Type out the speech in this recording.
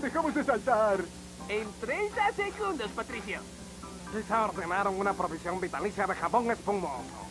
Dejamos de saltar? En 30 segundos, Patricio. Quizá ordenaron una provisión vitalicia de jabón espumoso.